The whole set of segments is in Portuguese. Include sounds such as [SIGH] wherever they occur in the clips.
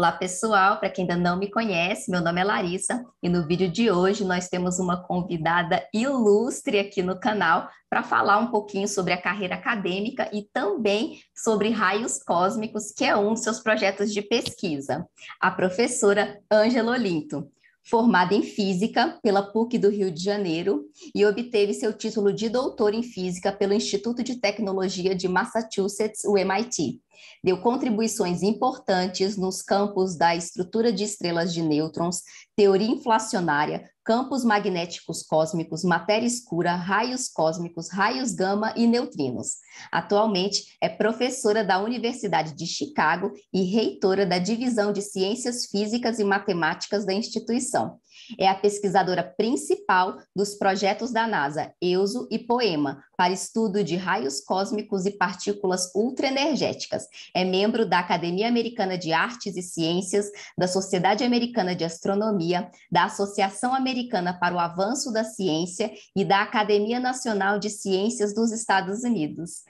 Olá, pessoal. Para quem ainda não me conhece, meu nome é Larissa e no vídeo de hoje nós temos uma convidada ilustre aqui no canal para falar um pouquinho sobre a carreira acadêmica e também sobre raios cósmicos, que é um dos seus projetos de pesquisa. A professora Ângela Olinto formada em Física pela PUC do Rio de Janeiro e obteve seu título de doutor em Física pelo Instituto de Tecnologia de Massachusetts, o MIT. Deu contribuições importantes nos campos da estrutura de estrelas de nêutrons, teoria inflacionária, campos magnéticos cósmicos, matéria escura, raios cósmicos, raios gama e neutrinos. Atualmente é professora da Universidade de Chicago e reitora da Divisão de Ciências Físicas e Matemáticas da instituição. É a pesquisadora principal dos projetos da NASA, EUSO e POEMA, para estudo de raios cósmicos e partículas ultraenergéticas. É membro da Academia Americana de Artes e Ciências, da Sociedade Americana de Astronomia, da Associação Americana para o Avanço da Ciência e da Academia Nacional de Ciências dos Estados Unidos.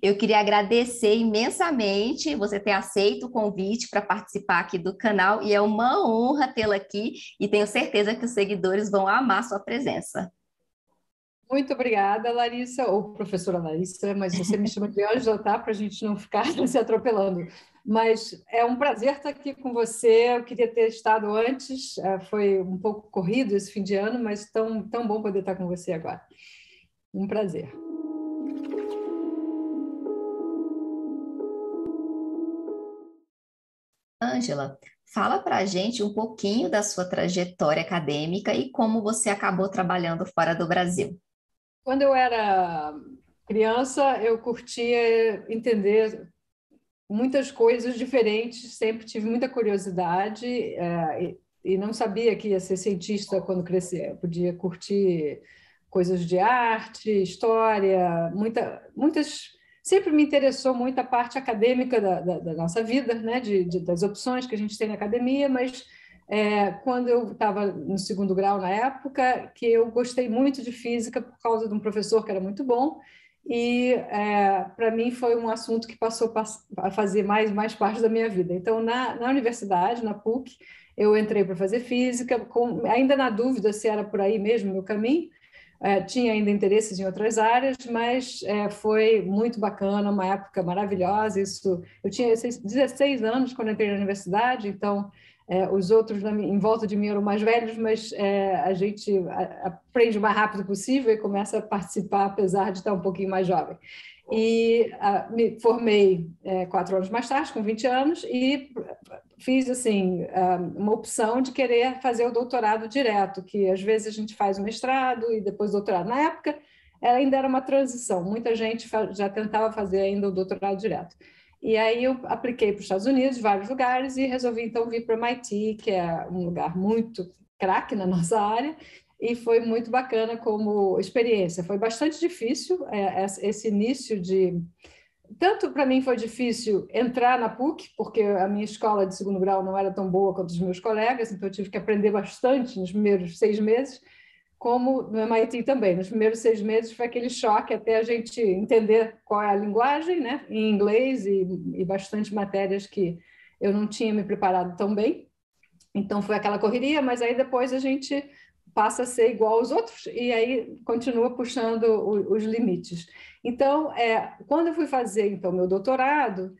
Eu queria agradecer imensamente você ter aceito o convite para participar aqui do canal e é uma honra tê-la aqui e tenho certeza que os seguidores vão amar sua presença. Muito obrigada, Larissa, ou professora Larissa, mas você me chama de Ângela, tá? Para a gente não ficar [LAUGHS] se atropelando. Mas é um prazer estar aqui com você. Eu queria ter estado antes, é, foi um pouco corrido esse fim de ano, mas tão, tão bom poder estar com você agora. Um prazer. Ângela, fala para a gente um pouquinho da sua trajetória acadêmica e como você acabou trabalhando fora do Brasil. Quando eu era criança, eu curtia entender muitas coisas diferentes, sempre tive muita curiosidade é, e, e, não sabia que ia ser cientista quando crescer. Eu podia curtir coisas de arte, história, muita, muitas. Sempre me interessou muito a parte acadêmica da, da, da nossa vida, né? De, de, das opções que a gente tem na academia, mas é, quando eu estava no segundo grau na época, que eu gostei muito de física por causa de um professor que era muito bom, e é, para mim foi um assunto que passou a fazer mais mais parte da minha vida. Então, na, na universidade, na PUC, eu entrei para fazer física, com, ainda na dúvida se era por aí mesmo o meu caminho, é, tinha ainda interesses em outras áreas, mas é, foi muito bacana, uma época maravilhosa. Isso, eu tinha 16 anos quando entrei na universidade, então é, os outros em volta de mim eram mais velhos, mas é, a gente aprende o mais rápido possível e começa a participar, apesar de estar um pouquinho mais jovem. E a, me formei é, quatro anos mais tarde, com 20 anos, e fiz assim uma opção de querer fazer o doutorado direto, que às vezes a gente faz o mestrado e depois doutorado. Na época, ainda era uma transição, muita gente já tentava fazer ainda o doutorado direto. E aí eu apliquei para os Estados Unidos, vários lugares, e resolvi então vir para o MIT, que é um lugar muito craque na nossa área, e foi muito bacana como experiência. Foi bastante difícil é, esse início de. Tanto para mim foi difícil entrar na PUC, porque a minha escola de segundo grau não era tão boa quanto os meus colegas, então eu tive que aprender bastante nos primeiros seis meses como no MIT também. Nos primeiros seis meses foi aquele choque até a gente entender qual é a linguagem, né, em inglês e, e bastante matérias que eu não tinha me preparado tão bem. Então foi aquela correria, mas aí depois a gente passa a ser igual aos outros e aí continua puxando o, os limites. Então, é, quando eu fui fazer então meu doutorado,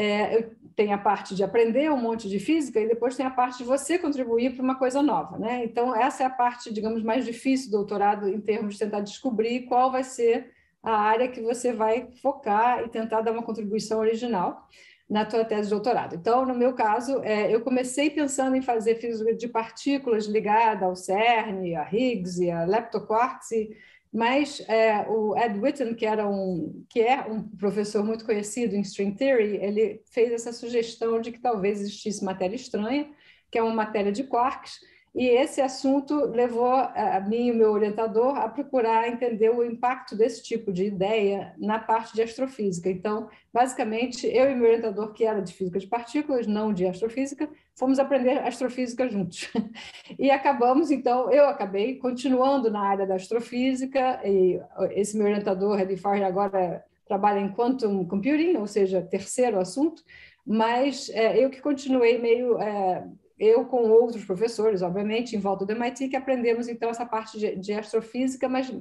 é, tenho a parte de aprender um monte de física e depois tem a parte de você contribuir para uma coisa nova, né? Então essa é a parte, digamos, mais difícil do doutorado em termos de tentar descobrir qual vai ser a área que você vai focar e tentar dar uma contribuição original na tua tese de doutorado. Então, no meu caso, é, eu comecei pensando em fazer física de partículas ligada ao CERN, a Higgs, a leptoquarks e mas é, o Ed Witten, que, era um, que é um professor muito conhecido em string theory, ele fez essa sugestão de que talvez existisse matéria estranha, que é uma matéria de quarks, e esse assunto levou a mim e o meu orientador a procurar entender o impacto desse tipo de ideia na parte de astrofísica. Então, basicamente, eu e meu orientador, que era de física de partículas, não de astrofísica, fomos aprender astrofísica juntos. [LAUGHS] E acabamos, então, eu acabei continuando na área da astrofísica, e esse meu orientador, Eddie Farr, agora trabalha em quantum computing, ou seja, terceiro assunto, mas é, eu que continuei meio é, eu com outros professores, obviamente, em volta do MIT, que aprendemos então essa parte de, de, astrofísica, mas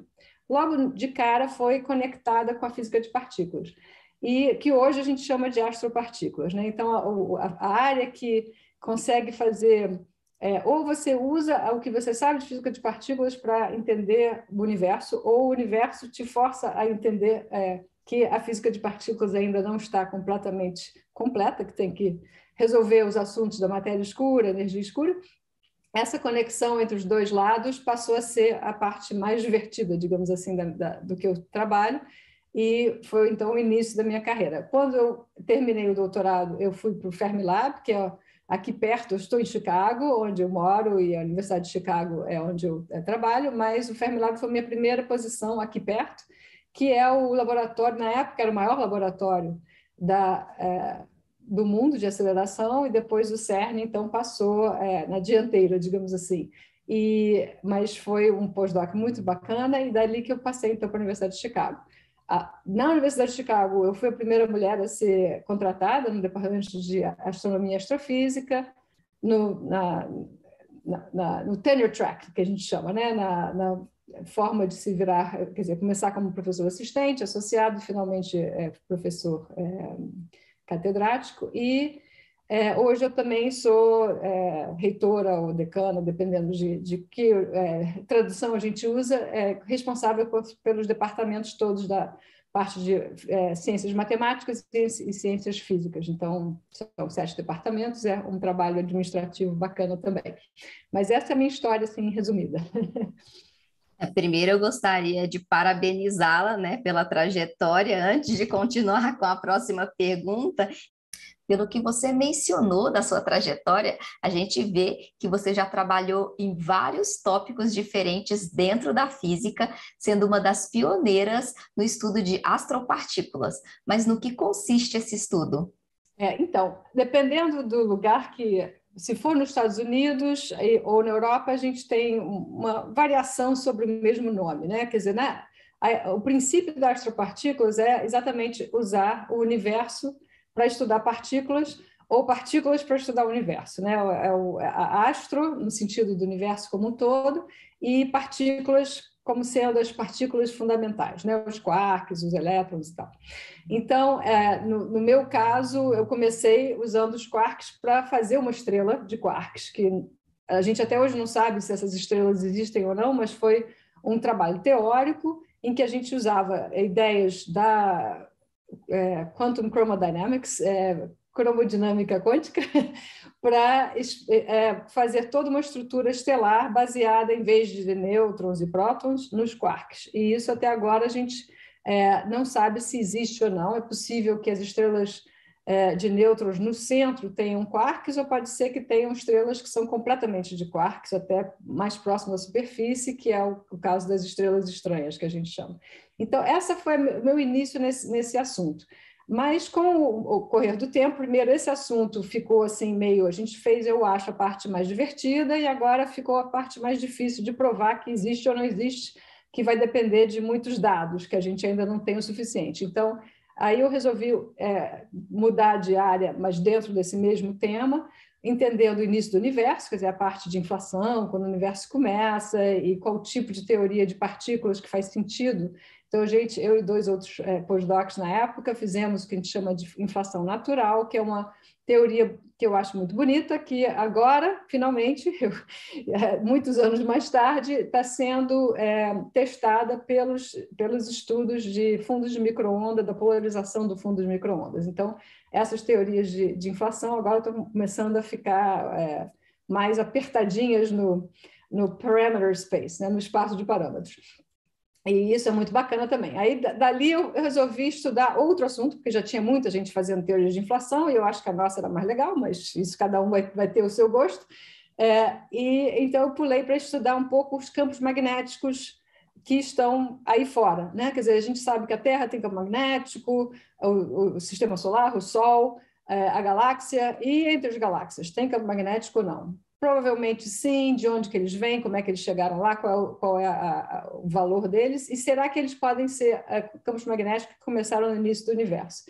logo de cara foi conectada com a física de partículas, e que hoje a gente chama de astropartículas. Né? Então, a, a área que consegue fazer. É, ou você usa o que você sabe de física de partículas para entender o universo, ou o universo te força a entender é, que a física de partículas ainda não está completamente completa, que tem que resolver os assuntos da matéria escura, energia escura. Essa conexão entre os dois lados passou a ser a parte mais divertida, digamos assim, da, da, do que eu trabalho, e foi então o início da minha carreira. Quando eu terminei o doutorado, eu fui para o Fermilab, que é aqui perto, eu estou em Chicago, onde eu moro, e a Universidade de Chicago é onde eu é, trabalho, mas o Fermilab foi minha primeira posição aqui perto, que é o laboratório, na época era o maior laboratório da, é, do mundo de aceleração, e depois o CERN, então, passou é, na dianteira, digamos assim. E, mas foi um pós-doc muito bacana, e dali que eu passei, então, para a Universidade de Chicago. Na Universidade de Chicago, eu fui a primeira mulher a ser contratada no Departamento de Astronomia e Astrofísica, no, na, na, na, no tenure track, que a gente chama, né? na, na forma de se virar, quer dizer, começar como professor assistente, associado, finalmente é, professor é, catedrático, e é, hoje eu também sou é, reitora ou decana, dependendo de, de que é, tradução a gente usa, é, responsável por, pelos departamentos todos da parte de é, ciências matemáticas e, e, ciências físicas. Então, são sete departamentos, é um trabalho administrativo bacana também. Mas essa é a minha história, assim, resumida. [LAUGHS] Primeiro, eu gostaria de parabenizá-la né, pela trajetória. Antes de continuar [LAUGHS] com a próxima pergunta, pelo que você mencionou da sua trajetória, a gente vê que você já trabalhou em vários tópicos diferentes dentro da física, sendo uma das pioneiras no estudo de astropartículas. Mas no que consiste esse estudo? É, então, dependendo do lugar que se for nos Estados Unidos ou na Europa, a gente tem uma variação sobre o mesmo nome, né? Quer dizer, né? o princípio das astropartículas é exatamente usar o universo para estudar partículas ou partículas para estudar o universo, né? É o, a astro no sentido do universo como um todo e partículas como sendo as partículas fundamentais, né? Os quarks, os elétrons e tal. Então, é, no, no, meu caso, eu comecei usando os quarks para fazer uma estrela de quarks, que a gente até hoje não sabe se essas estrelas existem ou não, mas foi um trabalho teórico em que a gente usava ideias da é, Quantum Chromodynamics, é, cromodinâmica quântica, [LAUGHS] para é, fazer toda uma estrutura estelar baseada, em vez de nêutrons e prótons, nos quarks. E isso até agora a gente é, não sabe se existe ou não. É possível que as estrelas é, de nêutrons no centro tenham quarks, ou pode ser que tenham estrelas que são completamente de quarks, até mais próximo da superfície, que é o, o caso das estrelas estranhas, que a gente chama. Então, essa foi meu início nesse, nesse assunto. Mas com o correr do tempo, primeiro esse assunto ficou assim meio, a gente fez, eu acho, a parte mais divertida e agora ficou a parte mais difícil de provar que existe ou não existe, que vai depender de muitos dados que a gente ainda não tem o suficiente. Então, aí eu resolvi é, mudar de área, mas dentro desse mesmo tema, entendendo o início do universo, quer dizer, a parte de inflação, quando o universo começa e qual tipo de teoria de partículas que faz sentido então, gente, eu e dois outros é, postdocs na época fizemos o que a gente chama de inflação natural, que é uma teoria que eu acho muito bonita, que agora, finalmente, eu, é, muitos anos mais tarde, está sendo é, testada pelos, pelos estudos de fundos de microondas, da polarização do fundo de microondas. Então, essas teorias de, de inflação agora estão começando a ficar é, mais apertadinhas no, no parameter space, né, no espaço de parâmetros. E isso é muito bacana também. Aí, dali, eu resolvi estudar outro assunto, porque já tinha muita gente fazendo teoria de inflação, e eu acho que a nossa era mais legal, mas isso cada um vai, vai ter o seu gosto. É, e Então, eu pulei para estudar um pouco os campos magnéticos que estão aí fora. Né? Quer dizer, a gente sabe que a Terra tem campo magnético, o, o sistema solar, o Sol, é, a galáxia, e entre as galáxias, tem campo magnético ou não? Provavelmente sim, de onde que eles vêm, como é que eles chegaram lá, qual, qual é a, a, o valor deles, e será que eles podem ser é, campos magnéticos que começaram no início do universo?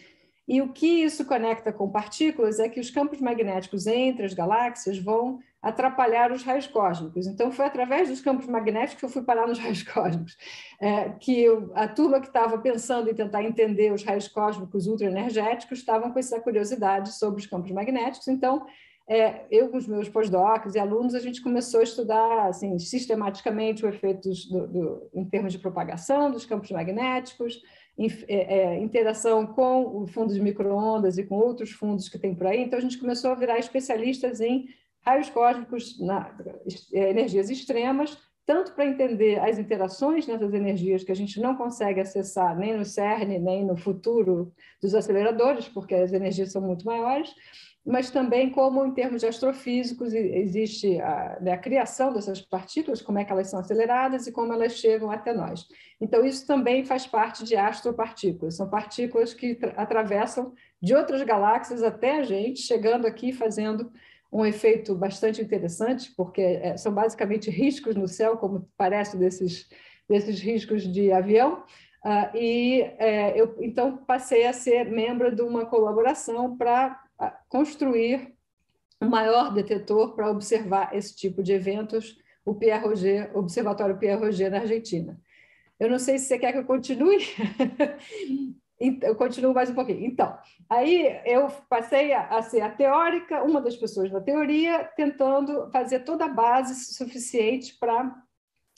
E o que isso conecta com partículas é que os campos magnéticos entre as galáxias vão atrapalhar os raios cósmicos. Então, foi através dos campos magnéticos que eu fui parar nos [LAUGHS] raios cósmicos, é, que eu, a turma que estava pensando em tentar entender os raios cósmicos ultraenergéticos estavam com essa curiosidade sobre os campos magnéticos. Então, é, eu com os meus pós-docs e alunos, a gente começou a estudar assim, sistematicamente os efeitos do, do, em termos de propagação dos campos magnéticos, é, é, interação com o fundo de microondas e com outros fundos que tem por aí. Então, a gente começou a virar especialistas em raios cósmicos, na, é, energias extremas, tanto para entender as interações nessas energias que a gente não consegue acessar nem no CERN, nem no futuro dos aceleradores, porque as energias são muito maiores, mas também como, em termos de astrofísicos, existe a, né, a, criação dessas partículas, como é que elas são aceleradas e como elas chegam até nós. Então, isso também faz parte de astropartículas. São partículas que atravessam de outras galáxias até a gente, chegando aqui fazendo um efeito bastante interessante, porque é, são basicamente riscos no céu, como parece desses, desses riscos de avião, Uh, e é, eu então passei a ser membro de uma colaboração para construir um maior detetor para observar esse tipo de eventos, o Pierre Roger, Observatório Pierre Roger na Argentina. Eu não sei se você quer que eu continue. [LAUGHS] eu continuo mais um pouquinho. Então, aí eu passei a, ser a teórica, uma das pessoas da teoria, tentando fazer toda a base suficiente para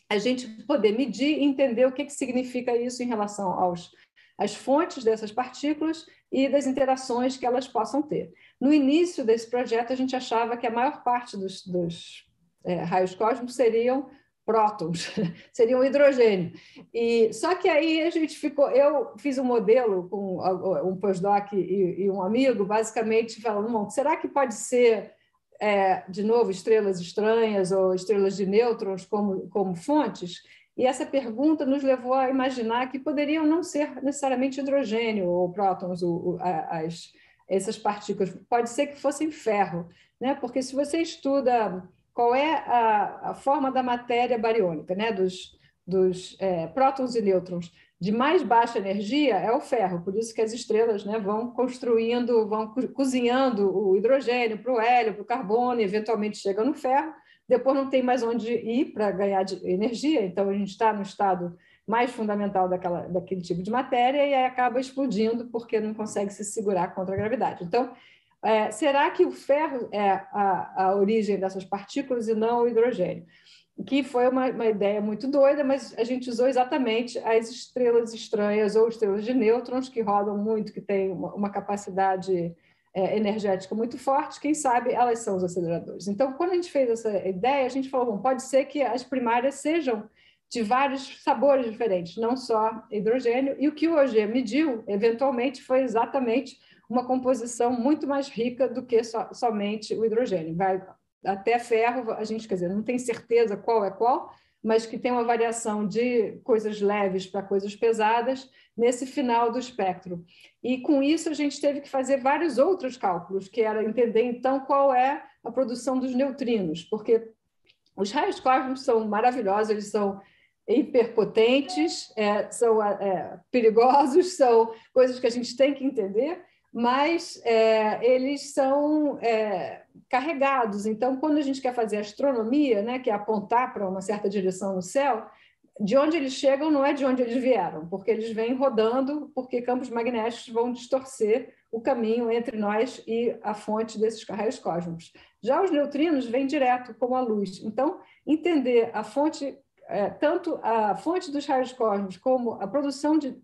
a gente poder medir e entender o que, que significa isso em relação aos, às fontes dessas partículas e das interações que elas possam ter. No início desse projeto, a gente achava que a maior parte dos, dos é, raios cósmicos seriam prótons, [LAUGHS] seriam hidrogênio. E só que aí a gente ficou, eu fiz um modelo com um postdoc e, e um amigo, basicamente falando, será que pode ser é, de novo estrelas estranhas ou estrelas de nêutrons como, como fontes? E essa pergunta nos levou a imaginar que poderiam não ser necessariamente hidrogênio ou prótons, ou, ou, as, essas partículas, pode ser que fossem ferro, né? porque se você estuda qual é a, a forma da matéria bariônica, né? dos, dos é, prótons e nêutrons, de mais baixa energia é o ferro, por isso que as estrelas né, vão construindo, vão cozinhando o hidrogênio para o hélio, para o carbono, e eventualmente chega no ferro, depois não tem mais onde ir para ganhar energia, então a gente está no estado mais fundamental daquela, daquele tipo de matéria e aí acaba explodindo porque não consegue se segurar contra a gravidade. Então, é, será que o ferro é a, a origem dessas partículas e não o hidrogênio? Que foi uma, uma ideia muito doida, mas a gente usou exatamente as estrelas estranhas ou estrelas de nêutrons que rodam muito, que têm uma, uma capacidade é, energética muito forte, quem sabe elas são os aceleradores. Então, quando a gente fez essa ideia, a gente falou, bom, pode ser que as primárias sejam de vários sabores diferentes, não só hidrogênio, e o que o OG mediu, eventualmente, foi exatamente uma composição muito mais rica do que so, somente o hidrogênio. Vai até ferro, a gente, quer dizer, não tem certeza qual é qual, mas que tem uma variação de coisas leves para coisas pesadas nesse final do espectro. E com isso a gente teve que fazer vários outros cálculos, que era entender então qual é a produção dos neutrinos, porque os raios cósmicos são maravilhosos, eles são hiperpotentes, é, são é, perigosos, [LAUGHS] são coisas que a gente tem que entender, mas é, eles são é, carregados. Então, quando a gente quer fazer astronomia, né, que é apontar para uma certa direção no céu, de onde eles chegam não é de onde eles vieram, porque eles vêm rodando, porque campos magnéticos vão distorcer o caminho entre nós e a fonte desses raios cósmicos. Já os neutrinos vêm direto, como a luz. Então, entender a fonte, é, tanto a fonte dos raios cósmicos como a produção de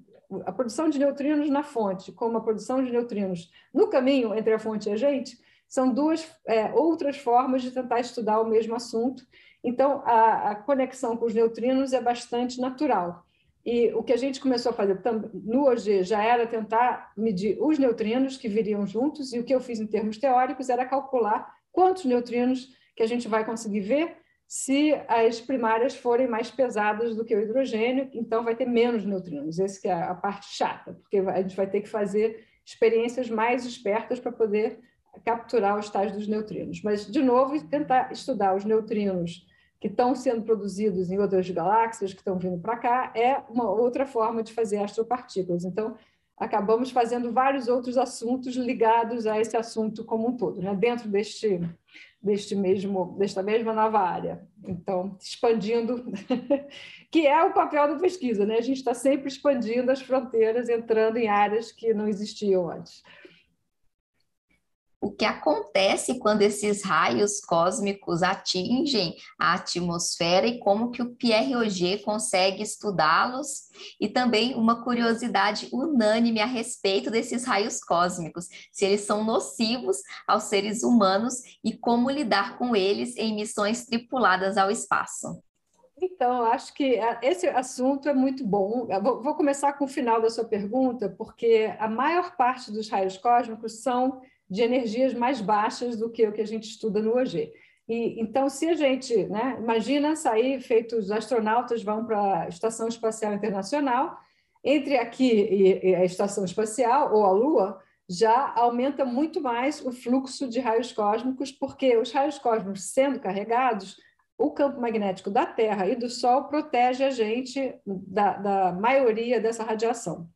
a produção de neutrinos na fonte, como a produção de neutrinos no caminho entre a fonte e a gente, são duas é, outras formas de tentar estudar o mesmo assunto. Então, a, a, conexão com os neutrinos é bastante natural. E o que a gente começou a fazer no OG já era tentar medir os neutrinos que viriam juntos, e o que eu fiz em termos teóricos era calcular quantos neutrinos que a gente vai conseguir ver se as primárias forem mais pesadas do que o hidrogênio, então vai ter menos neutrinos. Essa é a parte chata, porque a gente vai ter que fazer experiências mais espertas para poder capturar os tais dos neutrinos. Mas, de novo, tentar estudar os neutrinos que estão sendo produzidos em outras galáxias que estão vindo para cá é uma outra forma de fazer astropartículas. Então, acabamos fazendo vários outros assuntos ligados a esse assunto como um todo, né? dentro deste, deste mesmo, desta mesma nova área. Então, expandindo, [LAUGHS] que é o papel da pesquisa, né? a gente está sempre expandindo as fronteiras, entrando em áreas que não existiam antes o que acontece quando esses raios cósmicos atingem a atmosfera e como que o Pierre Auger consegue estudá-los e também uma curiosidade unânime a respeito desses raios cósmicos, se eles são nocivos aos seres humanos e como lidar com eles em missões tripuladas ao espaço. Então, acho que é, esse assunto é muito bom. Vou começar com o final da sua pergunta, porque a maior parte dos raios cósmicos são de energias mais baixas do que o que a gente estuda no OG. E, então, se a gente, né, imagina sair, feito os astronautas vão para a Estação Espacial Internacional, entre aqui e, e a Estação Espacial ou a Lua, já aumenta muito mais o fluxo de raios cósmicos, porque os raios cósmicos sendo carregados, o campo magnético da Terra e do Sol protege a gente da, da maioria dessa radiação.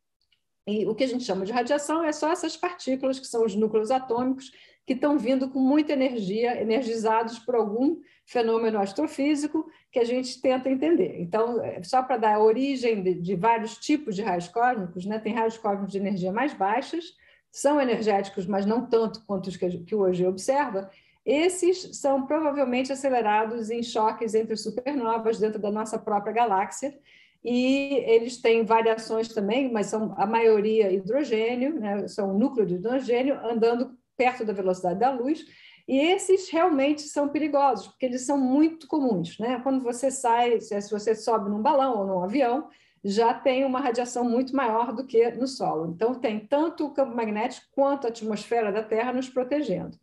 E o que a gente chama de radiação é só essas partículas, que são os núcleos atômicos, que estão vindo com muita energia, energizados por algum fenômeno astrofísico que a gente tenta entender. Então, é, só para dar origem de, de, vários tipos de raios cósmicos, né? tem raios cósmicos de energia mais baixas, são energéticos, mas não tanto quanto os que, que hoje observa. Esses são provavelmente acelerados em choques entre supernovas dentro da nossa própria galáxia, e eles têm variações também, mas são a maioria hidrogênio, né? são núcleo de hidrogênio andando perto da velocidade da luz, e esses realmente são perigosos, porque eles são muito comuns. Né? Quando você sai, se você sobe num balão ou num avião, já tem uma radiação muito maior do que no solo. Então, tem tanto o campo magnético quanto a atmosfera da Terra nos protegendo.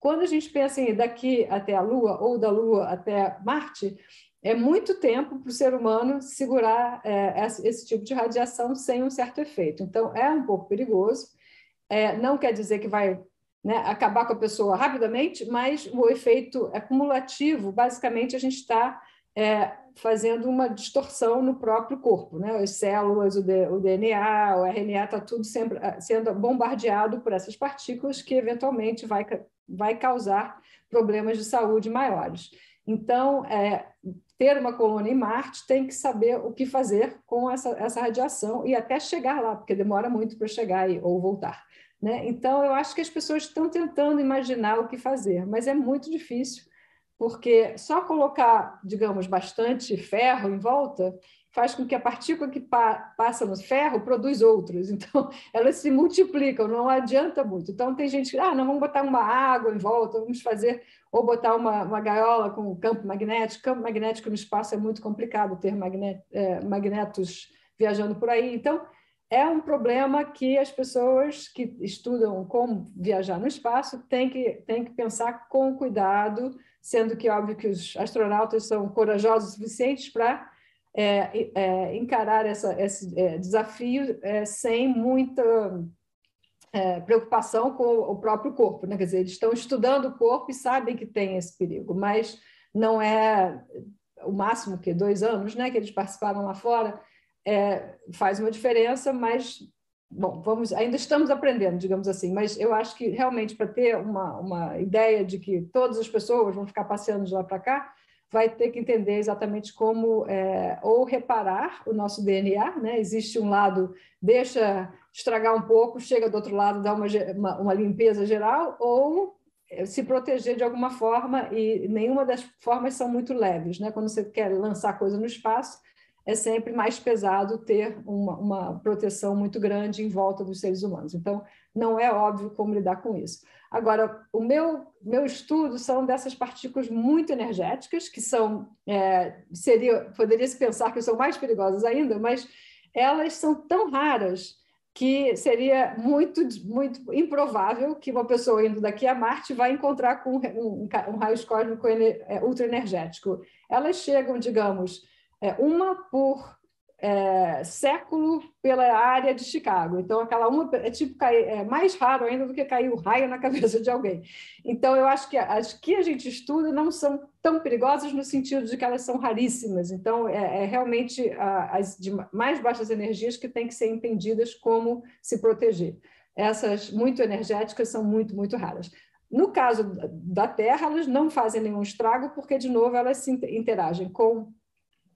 Quando a gente pensa em daqui até a Lua ou da Lua até Marte, é muito tempo para o ser humano segurar é, esse tipo de radiação sem um certo efeito. Então, é um pouco perigoso. É, não quer dizer que vai né, acabar com a pessoa rapidamente, mas o efeito é cumulativo. Basicamente, a gente está é, fazendo uma distorção no próprio corpo. Né? As células, o, o DNA, o RNA, está tudo sempre é, sendo bombardeado por essas partículas que, eventualmente, vai, vai causar problemas de saúde maiores. Então, é, ter uma colônia em Marte tem que saber o que fazer com essa, essa radiação e até chegar lá, porque demora muito para chegar e, ou voltar. Né? Então, eu acho que as pessoas estão tentando imaginar o que fazer, mas é muito difícil, porque só colocar, digamos, bastante ferro em volta faz com que a partícula que pa passa no ferro produz outros. [LAUGHS] Então, elas se multiplicam, não adianta muito. Então, tem gente que, ah, não, vamos botar uma água em volta, vamos fazer, ou botar uma, uma gaiola com campo magnético. Campo magnético no espaço é muito complicado ter magnet, é, magnetos viajando por aí. Então, é um problema que as pessoas que estudam como viajar no espaço têm que, têm que pensar com cuidado, sendo que, óbvio, que os astronautas são corajosos o suficientes para é, é, encarar essa, esse é, desafio é, sem muita é, preocupação com o próprio corpo. Né? Quer dizer, eles estão estudando o corpo e sabem que tem esse perigo, mas não é o máximo que dois anos né, que eles participaram lá fora. É, faz uma diferença, mas bom, vamos, ainda estamos aprendendo, digamos assim, mas eu acho que realmente para ter uma, uma ideia de que todas as pessoas vão ficar passeando de lá para cá, vai ter que entender exatamente como é, ou reparar o nosso DNA, né? Existe um lado, deixa estragar um pouco, chega do outro lado, dá uma, uma, uma limpeza geral, ou é, se proteger de alguma forma, e nenhuma das formas são muito leves, né? Quando você quer lançar coisa no espaço, é sempre mais pesado ter uma, uma proteção muito grande em volta dos seres humanos. Então, não é óbvio como lidar com isso. Agora, o meu, meu estudo são dessas partículas muito energéticas, que são, é, seria, poderia se pensar que são mais perigosas ainda, mas elas são tão raras que seria muito, muito improvável que uma pessoa indo daqui a Marte vai encontrar com um, um raio cósmico é, ultraenergético. Elas chegam, digamos, é, uma por é, século pela área de Chicago. Então, aquela uma é tipo é mais raro ainda do que cair o raio na [LAUGHS] cabeça de alguém. Então, eu acho que as que a gente estuda não são tão perigosas no sentido de que elas são raríssimas. Então, é, é realmente as de mais baixas energias que têm que ser entendidas como se proteger. Essas muito energéticas são muito, muito raras. No caso da Terra, elas não fazem nenhum estrago, porque, de novo, elas se interagem com,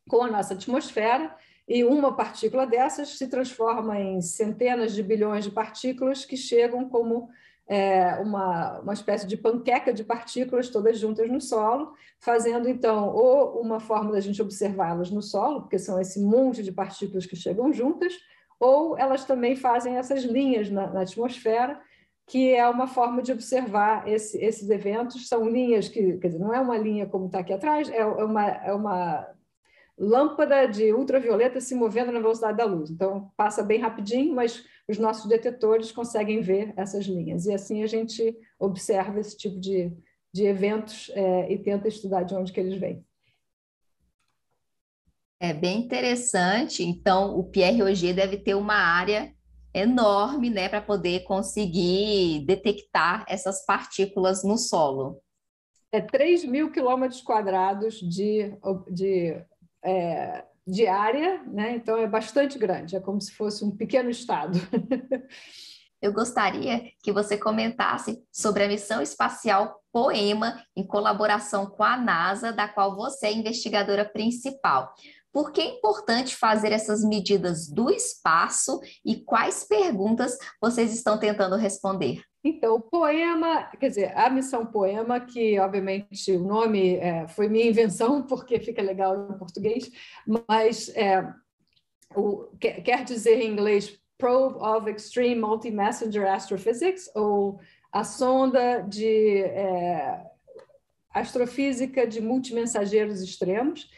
com a nossa atmosfera e uma partícula dessas se transforma em centenas de bilhões de partículas que chegam como é, uma, uma espécie de panqueca de partículas todas juntas no solo, fazendo então ou uma forma da gente observá-las no solo, porque são esse monte de partículas que chegam juntas, ou elas também fazem essas linhas na, na atmosfera, que é uma forma de observar esse, esses eventos. São linhas que, quer dizer, não é uma linha como está aqui atrás, é, é uma, é uma lâmpada de ultravioleta se movendo na velocidade da luz. Então, passa bem rapidinho, mas os nossos detetores conseguem ver essas linhas. E assim a gente observa esse tipo de, de eventos é, e tenta estudar de onde que eles vêm. É bem interessante. Então, o Pierre Auger deve ter uma área enorme, né, para poder conseguir detectar essas partículas no solo. É 3 mil quilômetros quadrados de, de é, de área, né? então é bastante grande, é como se fosse um pequeno estado. Eu gostaria que você comentasse sobre a missão espacial Poema, em colaboração com a NASA, da qual você é investigadora principal. Por que é importante fazer essas medidas do espaço e quais perguntas vocês estão tentando responder? Então, o poema, quer dizer, a missão poema, que obviamente o nome é, foi minha invenção, [LAUGHS] porque fica legal em português, mas é, o, quer, dizer em inglês Probe of Extreme Multi-Messenger Astrophysics, ou a sonda de é, astrofísica de multimensageiros extremos.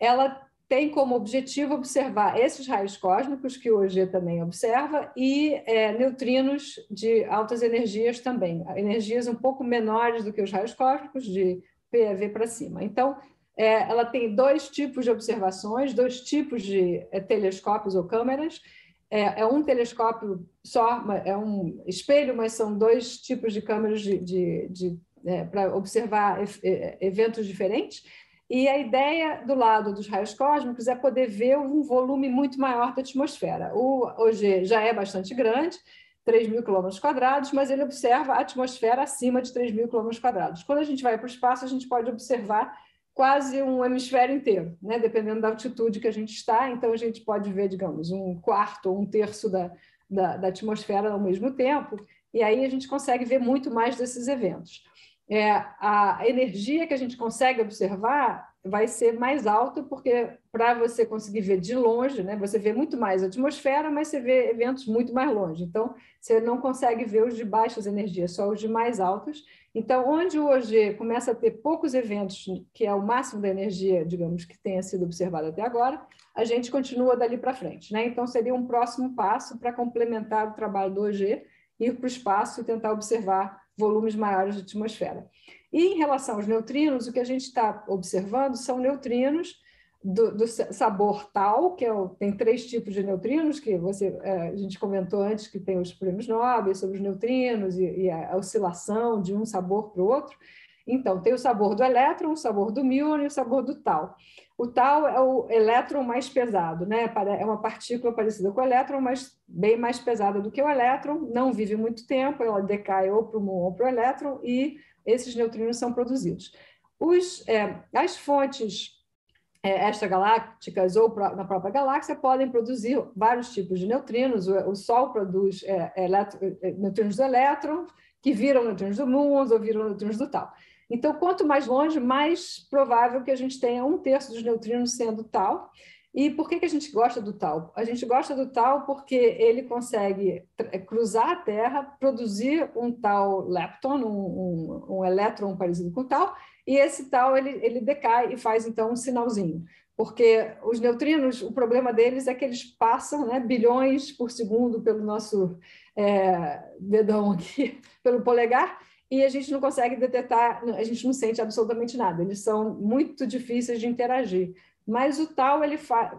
Ela tem como objetivo observar esses raios cósmicos, que o OG também observa, e é, neutrinos de altas energias também, energias um pouco menores do que os raios cósmicos, de PeV para cima. Então, é, ela tem dois tipos de observações, dois tipos de é, telescópios ou câmeras. É, é, um telescópio só, é um espelho, mas são dois tipos de câmeras de, de, de é, para observar é, eventos diferentes. E a ideia do lado dos raios cósmicos é poder ver um volume muito maior da atmosfera. O OG já é bastante grande, 3 mil quilômetros quadrados, mas ele observa a atmosfera acima de 3 mil quilômetros quadrados. Quando a gente vai para o espaço, a gente pode observar quase um hemisfério inteiro, né? dependendo da altitude que a gente está. Então, a gente pode ver, digamos, um quarto ou um terço da, da, da atmosfera ao mesmo tempo, e aí a gente consegue ver muito mais desses eventos é, a energia que a gente consegue observar vai ser mais alta, porque para você conseguir ver de longe, né, você vê muito mais a atmosfera, mas você vê eventos muito mais longe. Então, você não consegue ver os de baixas energias, só os de mais altas. Então, onde o OG começa a ter poucos eventos, que é o máximo da energia, digamos, que tenha sido observado até agora, a gente continua dali para frente. Né? Então, seria um próximo passo para complementar o trabalho do OG, ir para o espaço e tentar observar volumes maiores de atmosfera. E em relação aos neutrinos, o que a gente está observando são neutrinos do, do, sabor tal, que é o, tem três tipos de neutrinos, que você, é, a gente comentou antes que tem os prêmios Nobel sobre os neutrinos e, e a, a oscilação de um sabor para o outro. Então, tem o sabor do elétron, o sabor do muon e o sabor do tal. O tal é o elétron mais pesado, né? É uma partícula parecida com o elétron, mas bem mais pesada do que o elétron, não vive muito tempo, ela decai ou para o muon ou para o elétron, e esses neutrinos são produzidos. Os, é, as fontes é, extragalácticas ou na própria galáxia podem produzir vários tipos de neutrinos. O, o Sol produz é, eletro, é, neutrinos do elétron, que viram neutrinos do muon ou viram neutrinos do tal. Então, quanto mais longe, mais provável que a gente tenha um terço dos neutrinos sendo tal. E por que, que a gente gosta do tal? A gente gosta do tal porque ele consegue é, cruzar a Terra, produzir um tal lepton, um, um, um elétron parecido com tal, e esse tal ele, ele decai e faz então um sinalzinho. Porque os neutrinos, o problema deles é que eles passam né, bilhões por segundo pelo nosso é, dedão aqui, [LAUGHS] pelo polegar, e a gente não consegue detectar, a gente não sente absolutamente nada. Eles são muito difíceis de interagir mas o tal, ele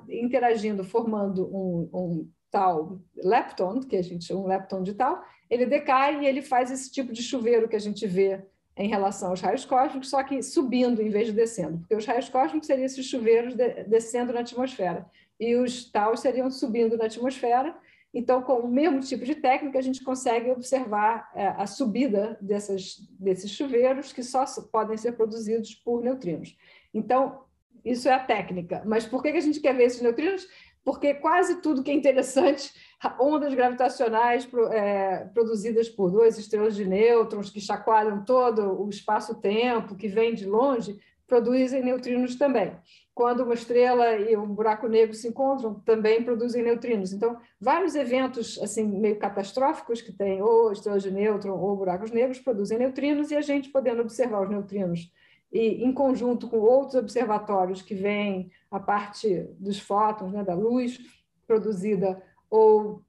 interagindo, formando um, um tal lepton, que a gente um lepton de tal, ele decai e ele faz esse tipo de chuveiro que a gente vê em relação aos raios cósmicos, só que subindo em vez de descendo, porque os raios cósmicos seriam esses chuveiros de, descendo na atmosfera e os taus seriam subindo na atmosfera. Então, com o mesmo tipo de técnica, a gente consegue observar é, a subida dessas, desses chuveiros que só podem ser produzidos por neutrinos. Então, isso é a técnica. Mas por que a gente quer ver esses neutrinos? Porque quase tudo que é interessante, [LAUGHS] ondas gravitacionais é, produzidas por duas estrelas de nêutrons que chacoalham todo o espaço-tempo, que vem de longe, produzem neutrinos também. Quando uma estrela e um buraco negro se encontram, também produzem neutrinos. Então, vários eventos assim meio catastróficos que têm ou estrelas de nêutron ou buracos negros produzem neutrinos e a gente podendo observar os neutrinos e em conjunto com outros observatórios que veem a parte dos fótons, né, da luz produzida ou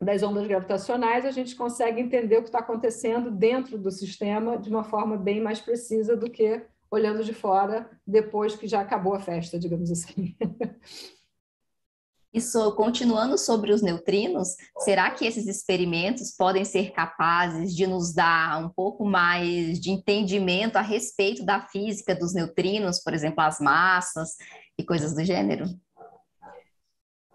das ondas gravitacionais, a gente consegue entender o que está acontecendo dentro do sistema de uma forma bem mais precisa do que olhando de fora depois que já acabou a festa, digamos assim. Isso, continuando sobre os neutrinos, será que esses experimentos podem ser capazes de nos dar um pouco mais de entendimento a respeito da física dos neutrinos, por exemplo, as massas e coisas do gênero?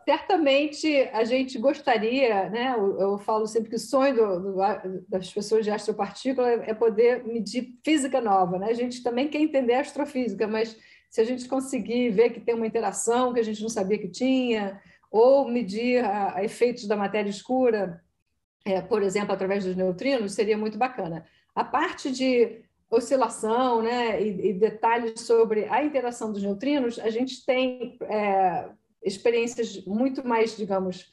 Certamente a gente gostaria, né? Eu, eu falo sempre que o sonho do, do, das pessoas de astropartícula é, é poder medir física nova, né? A gente também quer entender astrofísica, mas se a gente conseguir ver que tem uma interação que a gente não sabia que tinha, ou medir a, a efeitos da matéria escura, é, por exemplo, através dos neutrinos, seria muito bacana. A parte de oscilação né, e, e detalhes sobre a interação dos neutrinos, a gente tem é, experiências muito mais, digamos,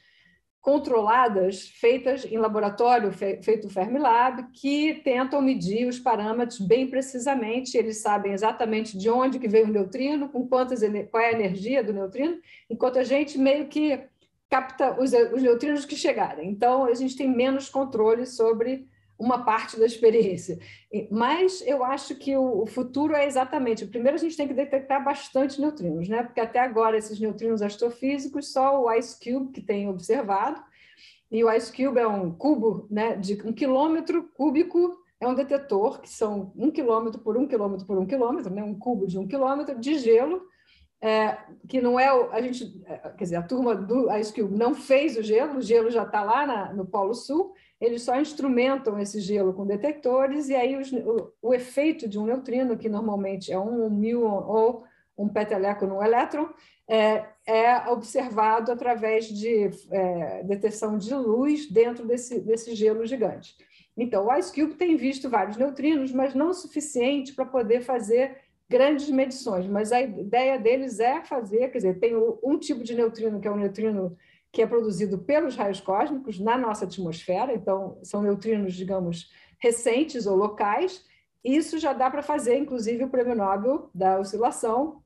controladas, feitas em laboratório, feito o Fermilab, que tentam medir os parâmetros bem precisamente. Eles sabem exatamente de onde que veio o neutrino, com quantas qual é a energia do neutrino, enquanto a gente meio que capta os, os neutrinos que chegarem. Então, a gente tem menos controle sobre uma parte da experiência. Mas eu acho que o, futuro é exatamente. Primeiro, a gente tem que detectar bastante neutrinos, né? porque até agora esses neutrinos astrofísicos, só o Ice Cube que tem observado, e o Ice Cube é um cubo né, de um quilômetro cúbico, é um detetor, que são um quilômetro por um quilômetro por um quilômetro, né, um cubo de um quilômetro de gelo, é, que não é o, a gente, é, quer dizer, a turma do Ice Cube não fez o gelo, o gelo já está lá na, no Polo Sul, eles só instrumentam esse gelo com detectores, e aí os, o, o, efeito de um neutrino, que normalmente é um, um muon ou um peteleco no elétron, é, é, observado através de é, detecção de luz dentro desse, desse gelo gigante. Então, o Ice Cube tem visto vários neutrinos, mas não o suficiente para poder fazer grandes medições. Mas a ideia deles é fazer, quer dizer, tem um tipo de neutrino, que é o neutrino que é produzido pelos raios cósmicos na nossa atmosfera, então são neutrinos, digamos, recentes ou locais. Isso já dá para fazer, inclusive, o prêmio Nobel da oscilação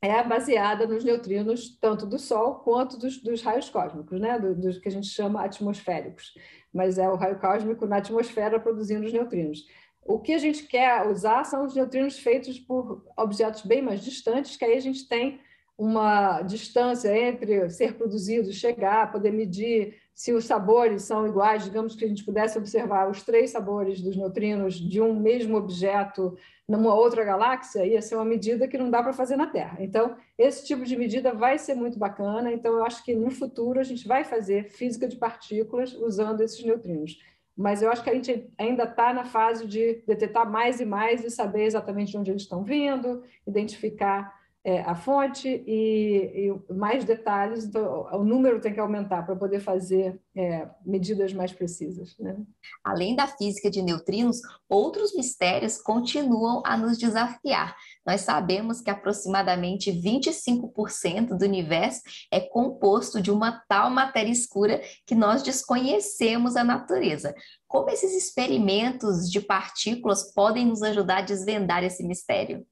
é baseada nos neutrinos tanto do Sol quanto dos, dos raios cósmicos, né? dos do que a gente chama atmosféricos. Mas é o raio cósmico na atmosfera produzindo os neutrinos. O que a gente quer usar são os neutrinos feitos por objetos bem mais distantes, que aí a gente tem uma distância entre ser produzido, chegar, poder medir se os sabores são iguais, digamos que a gente pudesse observar os três sabores dos neutrinos de um mesmo objeto numa outra galáxia, ia ser uma medida que não dá para fazer na Terra. Então, esse tipo de medida vai ser muito bacana. Então, eu acho que no futuro a gente vai fazer física de partículas usando esses neutrinos. Mas eu acho que a gente ainda está na fase de detectar mais e mais e saber exatamente de onde eles estão vindo, identificar é, a fonte e, e, mais detalhes, o número tem que aumentar para poder fazer é, medidas mais precisas. Né? Além da física de neutrinos, outros mistérios continuam a nos desafiar. Nós sabemos que aproximadamente 25% do universo é composto de uma tal matéria escura que nós desconhecemos a natureza. Como esses experimentos de partículas podem nos ajudar a desvendar esse mistério?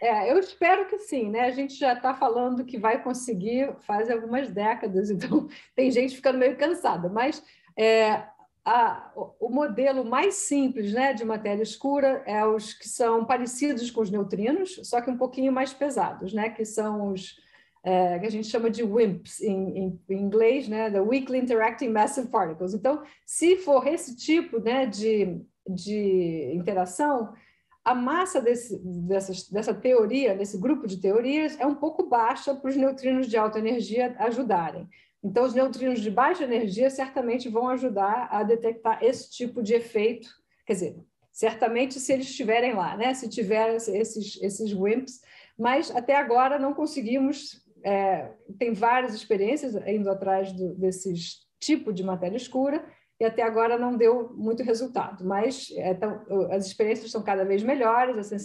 É, eu espero que sim, né? A gente já está falando que vai conseguir faz algumas décadas, [LAUGHS] então tem gente ficando meio cansada, mas é, a, o modelo mais simples né, de matéria escura é os que são parecidos com os neutrinos, só que um pouquinho mais pesados, né, que são os é, que a gente chama de WIMPs em, em, em, inglês, né, the Weakly Interacting Massive Particles. Então, se for esse tipo né, de, de interação, a massa desse, dessa, dessa teoria, desse grupo de teorias, é um pouco baixa para os neutrinos de alta energia ajudarem. Então, os neutrinos de baixa energia certamente vão ajudar a detectar esse tipo de efeito. Quer dizer, certamente se eles estiverem lá, né? se tiver esses, esses WIMPs, mas até agora não conseguimos. É, tem várias experiências indo atrás do, desses tipos de matéria escura, e até agora não deu muito resultado, mas é, tão, as experiências estão cada vez melhores, a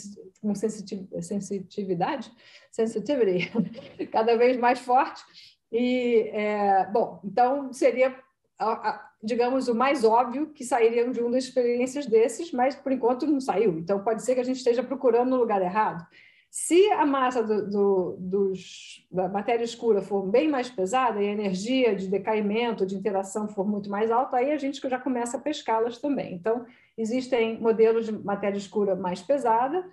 com sensitividade, sensitivity [LAUGHS] cada vez mais forte, e, é, bom, então seria, digamos, o mais óbvio que sairiam de uma das experiências desses, mas por enquanto não saiu. Então pode ser que a gente esteja procurando no lugar errado. Se a massa do, do, dos, da matéria escura for bem mais pesada e a energia de decaimento, de interação for muito mais alta, aí a gente já começa a pescá-las também. Então, existem modelos de matéria escura mais pesada,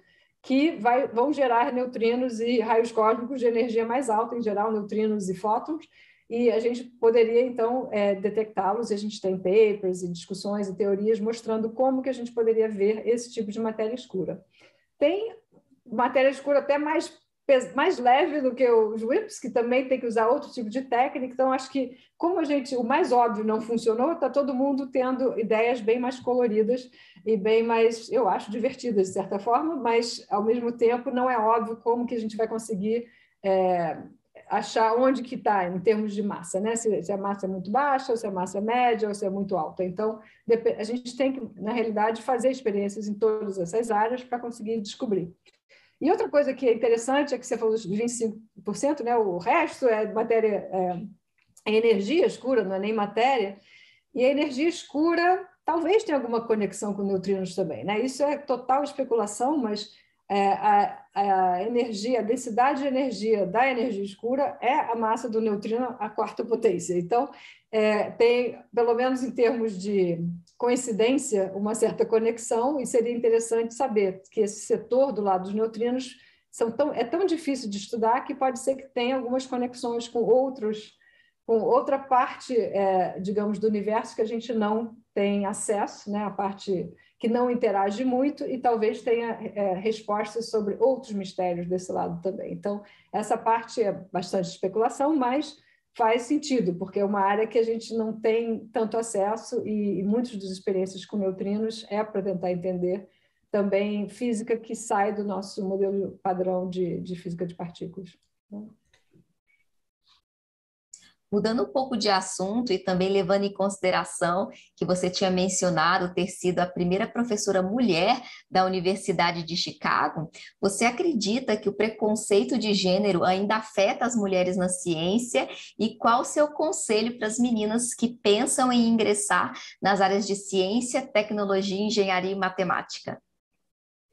que vai, vão gerar neutrinos e raios cósmicos de energia mais alta, em geral, neutrinos e fótons, e a gente poderia, então, é, detectá-los, e a gente tem papers e discussões e teorias mostrando como que a gente poderia ver esse tipo de matéria escura. Tem matéria escura até mais mais leve do que os WIPs, que também tem que usar outro tipo de técnica. Então, acho que, como a gente, o mais óbvio não funcionou, está todo mundo tendo ideias bem mais coloridas e bem mais, eu acho, divertidas, de certa forma, mas, ao mesmo tempo, não é óbvio como que a gente vai conseguir é, achar onde que está em termos de massa, né? Se, se, a massa é muito baixa, ou se a massa é média, ou se é muito alta. Então, a gente tem que, na realidade, fazer experiências em todas essas áreas para conseguir descobrir. E outra coisa que é interessante é que você falou dos 25%, né? o resto é matéria, é, é energia escura, não é nem matéria, e a energia escura talvez tenha alguma conexão com neutrinos também. Né? Isso é total especulação, mas é, a, a, energia, a densidade de energia da energia escura é a massa do neutrino à quarta potência. Então, é, tem, pelo menos em termos de coincidência, uma certa conexão, e seria interessante saber que esse setor do lado dos neutrinos são tão, é tão difícil de estudar que pode ser que tenha algumas conexões com outros com outra parte, é, digamos, do universo que a gente não tem acesso, né? a parte que não interage muito e talvez tenha é, respostas sobre outros mistérios desse lado também. Então, essa parte é bastante especulação, mas faz sentido, porque é uma área que a gente não tem tanto acesso e, e muitas das experiências com neutrinos é para tentar entender também física que sai do nosso modelo padrão de, de física de partículas. Mudando um pouco de assunto e também levando em consideração que você tinha mencionado ter sido a primeira professora mulher da Universidade de Chicago, você acredita que o preconceito de gênero ainda afeta as mulheres na ciência? E qual o seu conselho para as meninas que pensam em ingressar nas áreas de ciência, tecnologia, engenharia e matemática?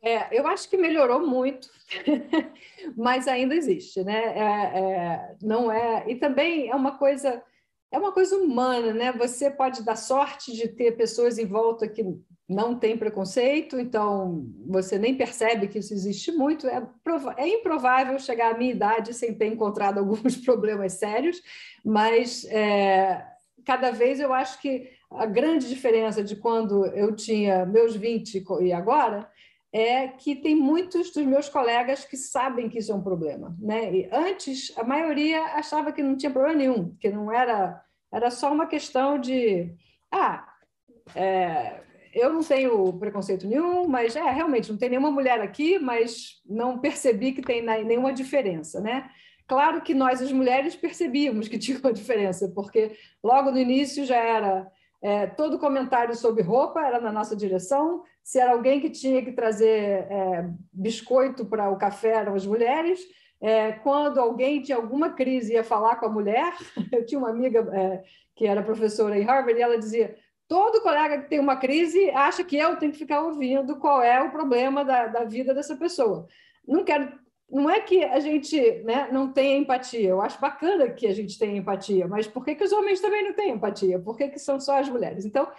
É, eu acho que melhorou muito, [LAUGHS] mas ainda existe, né? É, é, não é e também é uma coisa é uma coisa humana, né? Você pode dar sorte de ter pessoas em volta que não têm preconceito, então você nem percebe que isso existe muito. É, é improvável chegar à minha idade sem ter encontrado [LAUGHS] alguns problemas sérios, mas é, cada vez eu acho que a grande diferença de quando eu tinha meus 20 e agora é que tem muitos dos meus colegas que sabem que isso é um problema. Né? E antes, a maioria achava que não tinha problema nenhum, que não era, era só uma questão de, ah, é, eu não tenho preconceito nenhum, mas é, realmente, não tem nenhuma mulher aqui, mas não percebi que tem nenhuma diferença, né? Claro que nós, as mulheres, percebíamos que [LAUGHS] tinha uma diferença, porque logo no início já era é, todo comentário sobre roupa era na nossa direção. Se era alguém que tinha que trazer é, biscoito para o café, eram as mulheres. É, quando alguém tinha alguma crise ia falar com a mulher, [LAUGHS] eu tinha uma amiga é, que era professora em Harvard e ela dizia: todo colega que tem uma crise acha que eu tenho que ficar ouvindo qual é o problema da, da vida dessa pessoa. Não quero não é que a gente né, não tenha empatia, eu acho bacana que a gente tenha empatia, mas por que, que os homens também não têm empatia? Por que, que são só as mulheres? Então,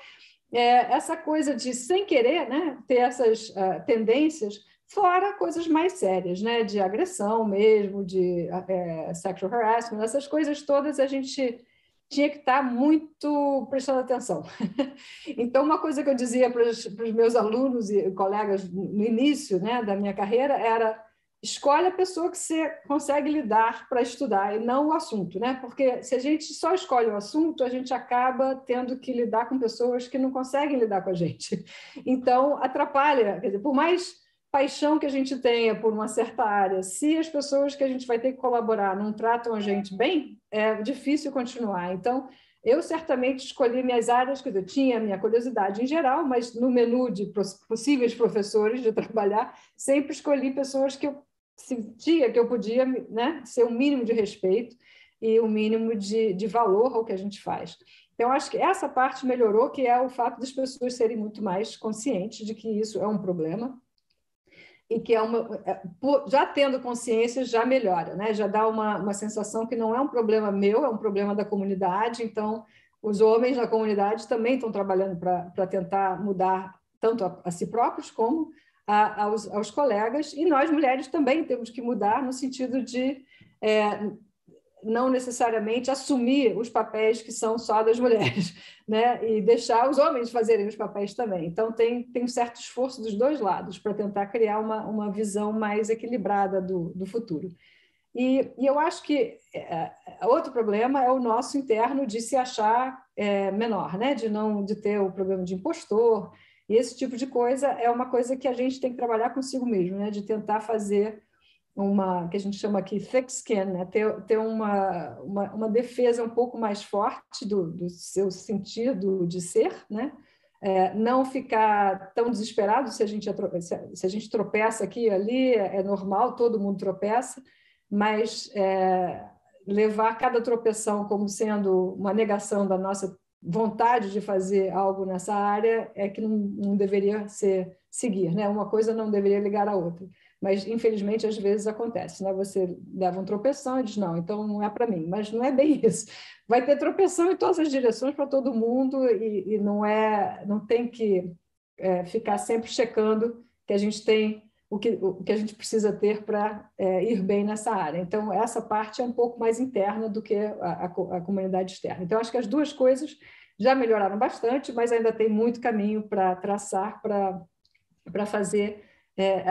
é, essa coisa de, sem querer, né, ter essas uh, tendências, fora coisas mais sérias, né, de agressão mesmo, de é, sexual harassment, essas coisas todas a gente tinha que estar muito prestando atenção. [LAUGHS] então, uma coisa que eu dizia para os, para os meus alunos e colegas no início né, da minha carreira era escolhe a pessoa que você consegue lidar para estudar e não o assunto, né? Porque se a gente só escolhe o assunto, a gente acaba tendo que lidar com pessoas que não conseguem lidar com a gente. Então, atrapalha. Dizer, por mais paixão que a gente tenha por uma certa área, se as pessoas que a gente vai ter que colaborar não tratam a gente bem, é difícil continuar. Então, eu certamente escolhi minhas áreas, que eu tinha minha curiosidade em geral, mas no menu de possíveis professores de [LAUGHS] trabalhar, sempre escolhi pessoas que eu sentia que eu podia né, ser um mínimo de respeito e um mínimo de, de valor ao que a gente faz. Então, acho que essa parte melhorou, que é o fato das pessoas serem muito mais conscientes de que isso é um problema e que é uma, é, já tendo consciência já melhora, né? Já dá uma, uma sensação que não é um problema meu, é um problema da comunidade. Então, os homens da comunidade também estão trabalhando para tentar mudar tanto a, a si próprios como a, aos, aos, colegas, e nós mulheres também temos que mudar no sentido de é, não necessariamente assumir os papéis que são só das mulheres, [LAUGHS] né? e deixar os homens fazerem os papéis também. Então, tem, tem um certo esforço dos dois lados para tentar criar uma, uma visão mais equilibrada do, do futuro. E, e eu acho que é, outro problema é o nosso interno de se achar é, menor, né? de não de ter o problema de impostor, e esse tipo de coisa é uma coisa que a gente tem que trabalhar consigo mesmo, né? de tentar fazer uma, que a gente chama aqui thick skin, né? ter, ter uma, uma, uma defesa um pouco mais forte do, do seu sentido de ser, né? É, não ficar tão desesperado se a gente, se a gente tropeça aqui e ali, é, normal, todo mundo tropeça, mas é, levar cada tropeção como sendo uma negação da nossa vontade de fazer algo nessa área é que não, não deveria ser seguir, né? Uma coisa não deveria ligar à outra. Mas, infelizmente, às vezes acontece, né? Você leva um tropeção e diz, não, então não é para mim. Mas não é bem [LAUGHS] isso. Vai ter tropeção em todas as direções para todo mundo e, e, não é, não tem que é, ficar sempre checando que a gente tem o que, o que a gente precisa ter para é, ir bem nessa área. Então, essa parte é um pouco mais interna do que a, a, a comunidade externa. Então, acho que as duas coisas já melhoraram bastante, mas ainda tem muito caminho para traçar, para fazer é,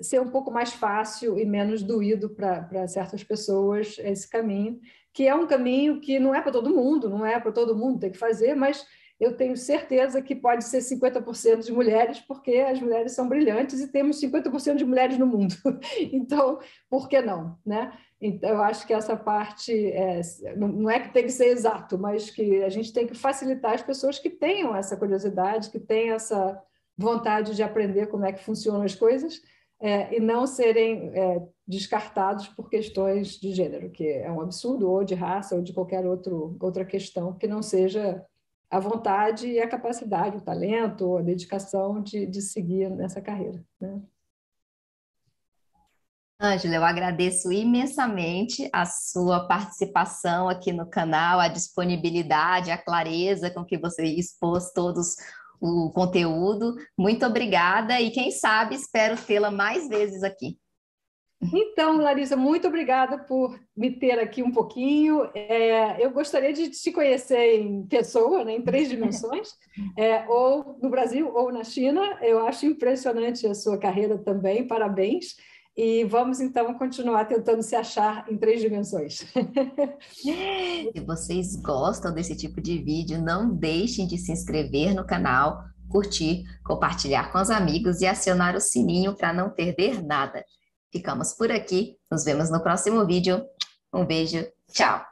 ser um pouco mais fácil e menos doído para certas pessoas esse caminho, que é um caminho que não é para todo mundo, não é para todo mundo ter que fazer, mas eu tenho certeza que pode ser 50% de mulheres, porque as mulheres são brilhantes e temos 50% de mulheres no mundo. [LAUGHS] Então, por que não? Né? Então, eu acho que essa parte é, não é que tem que ser exato, mas que a gente tem que facilitar as pessoas que tenham essa curiosidade, que tenham essa vontade de aprender como é que funcionam as coisas é, e não serem é, descartados por questões de gênero, que é um absurdo, ou de raça, ou de qualquer outro, outra questão que não seja a vontade e a capacidade, o talento, a dedicação de, de seguir nessa carreira. Né? Ângela, eu agradeço imensamente a sua participação aqui no canal, a disponibilidade, a clareza com que você expôs todos o conteúdo. Muito obrigada e quem sabe espero tê-la mais vezes aqui. Então, Larissa, muito obrigada por me ter aqui um pouquinho. É, eu gostaria de te conhecer em pessoa, né, em três dimensões, [LAUGHS] é, ou no Brasil ou na China. Eu acho impressionante a sua carreira também, parabéns. E vamos então continuar tentando se achar em três dimensões. [LAUGHS] Se vocês gostam desse tipo de vídeo, não deixem de se inscrever no canal, curtir, compartilhar com os amigos e acionar o sininho para não perder nada. Ficamos por aqui, nos vemos no próximo vídeo. Um beijo, tchau!